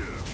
Yeah.